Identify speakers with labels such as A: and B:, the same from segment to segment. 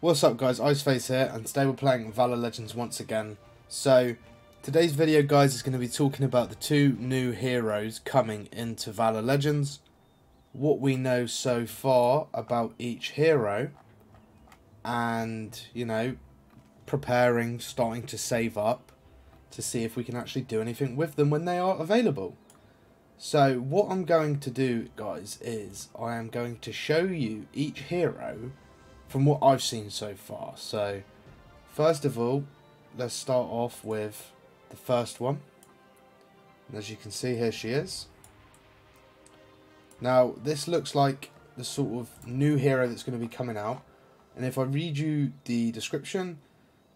A: What's up guys, IceFaze here, and today we're playing Valor Legends once again. So, today's video guys is going to be talking about the two new heroes coming into Valor Legends, what we know so far about each hero, and, you know, preparing, starting to save up to see if we can actually do anything with them when they are available. So, what I'm going to do guys is, I am going to show you each hero from what I've seen so far. So, first of all, let's start off with the first one. And as you can see, here she is. Now, this looks like the sort of new hero that's going to be coming out. And if I read you the description,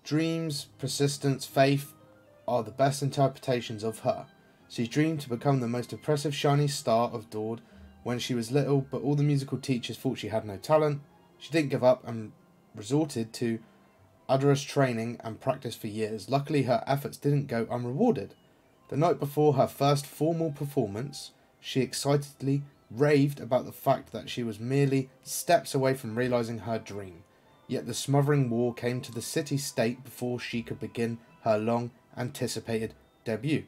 A: dreams, persistence, faith are the best interpretations of her. She dreamed to become the most impressive shiny star of Daude when she was little, but all the musical teachers thought she had no talent. She didn't give up and resorted to arduous training and practice for years. Luckily, her efforts didn't go unrewarded. The night before her first formal performance, she excitedly raved about the fact that she was merely steps away from realizing her dream. Yet the smothering war came to the city state before she could begin her long anticipated debut.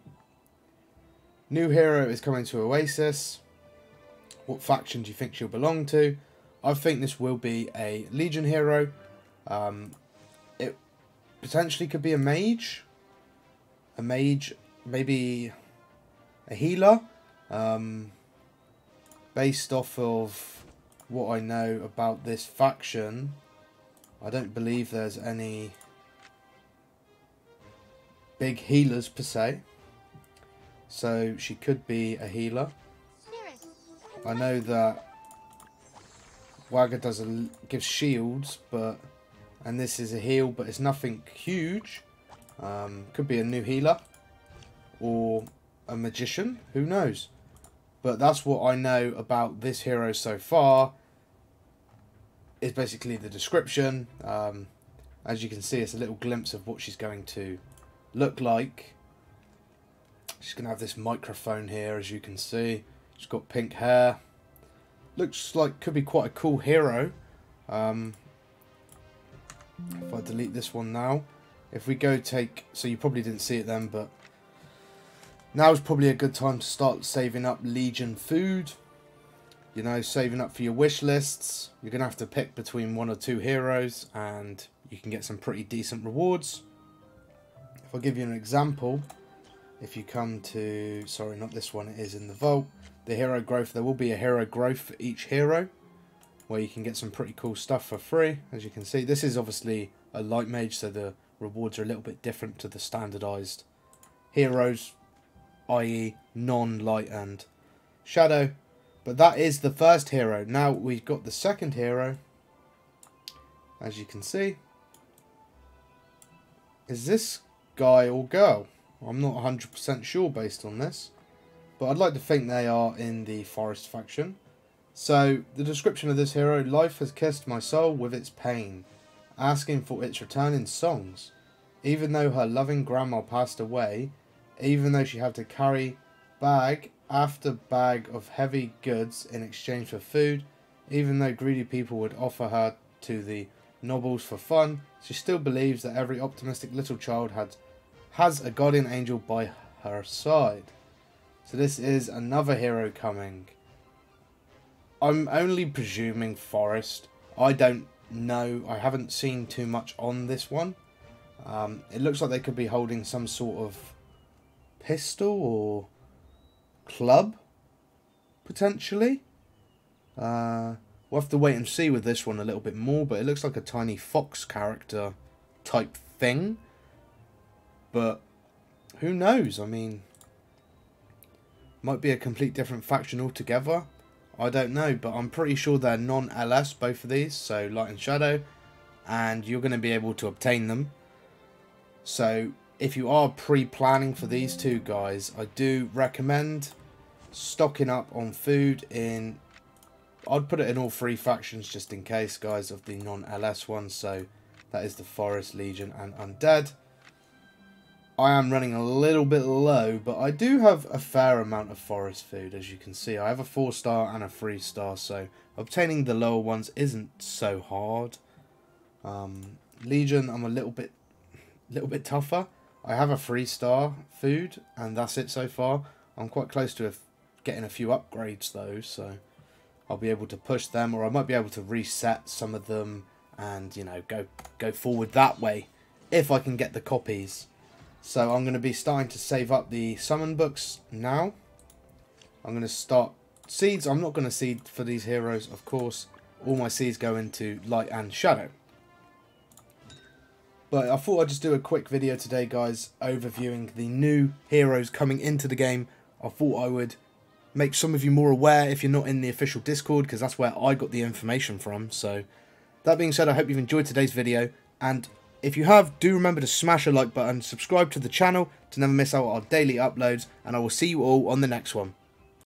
A: New hero is coming to Oasis. What faction do you think she'll belong to? I think this will be a Legion hero. Um, it potentially could be a mage. A mage, maybe a healer. Um, based off of what I know about this faction, I don't believe there's any big healers per se. So she could be a healer. I know that Wagga does a, gives shields, but and this is a heal, but it's nothing huge. Um, could be a new healer or a magician, who knows? But that's what I know about this hero so far. Is basically the description. Um, as you can see, it's a little glimpse of what she's going to look like. She's going to have this microphone here, as you can see. She's got pink hair looks like could be quite a cool hero. Um, if I delete this one now, if we go take, so you probably didn't see it then, but now is probably a good time to start saving up Legion food. You know, saving up for your wish lists. You're going to have to pick between one or two heroes and you can get some pretty decent rewards. If I give you an example, if you come to, sorry, not this one, it is in the vault the hero growth. There will be a hero growth for each hero where you can get some pretty cool stuff for free. As you can see, this is obviously a light mage, so the rewards are a little bit different to the standardized heroes, i.e. non-light and shadow. But that is the first hero. Now we've got the second hero. As you can see. Is this guy or girl? I'm not 100% sure based on this but I'd like to think they are in the Forest faction. So, the description of this hero, life has kissed my soul with its pain, asking for its return in songs. Even though her loving grandma passed away, even though she had to carry bag after bag of heavy goods in exchange for food, even though greedy people would offer her to the nobles for fun, she still believes that every optimistic little child had, has a guardian angel by her side. So this is another hero coming. I'm only presuming Forest. I don't know. I haven't seen too much on this one. Um, it looks like they could be holding some sort of pistol or club, potentially. Uh, we'll have to wait and see with this one a little bit more, but it looks like a tiny fox character type thing. But who knows? I mean, might be a complete different faction altogether. I don't know, but I'm pretty sure they're non-LS, both of these, so Light and Shadow, and you're going to be able to obtain them. So, if you are pre-planning for these two guys, I do recommend stocking up on food in... I'd put it in all three factions just in case, guys, of the non-LS ones, so that is the Forest, Legion, and Undead. I am running a little bit low, but I do have a fair amount of forest food, as you can see. I have a 4 star and a 3 star, so obtaining the lower ones isn't so hard. Um, Legion, I'm a little bit, little bit tougher. I have a three star food, and that's it so far. I'm quite close to a, getting a few upgrades though, so I'll be able to push them, or I might be able to reset some of them, and you know go go forward that way if I can get the copies. So I'm going to be starting to save up the summon books now. I'm going to start seeds. I'm not going to seed for these heroes, of course. All my seeds go into light and shadow. But I thought I'd just do a quick video today, guys, overviewing the new heroes coming into the game. I thought I would make some of you more aware if you're not in the official Discord, because that's where I got the information from. So, that being said, I hope you've enjoyed today's video, and if you have, do remember to smash a like button, subscribe to the channel to never miss out our daily uploads, and I will see you all on the next one.